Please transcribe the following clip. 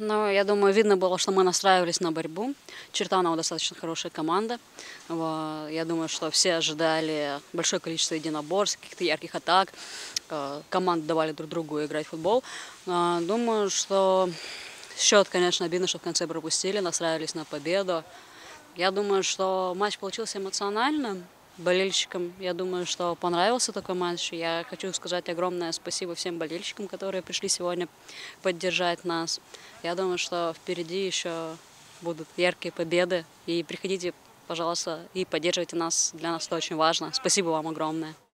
Ну, я думаю, видно было, что мы настраивались на борьбу. Чертанова достаточно хорошая команда. Я думаю, что все ожидали большое количество единоборств, каких-то ярких атак. Э, Команды давали друг другу играть в футбол. А, Думаю, что счет, конечно, обидно, что в конце пропустили, настраивались на победу. Я думаю, что матч получился эмоциональным. Болельщикам, я думаю, что понравился такой матч. Я хочу сказать огромное спасибо всем болельщикам, которые пришли сегодня поддержать нас. Я думаю, что впереди еще будут яркие победы. И приходите, пожалуйста, и поддерживайте нас. Для нас это очень важно. Спасибо вам огромное.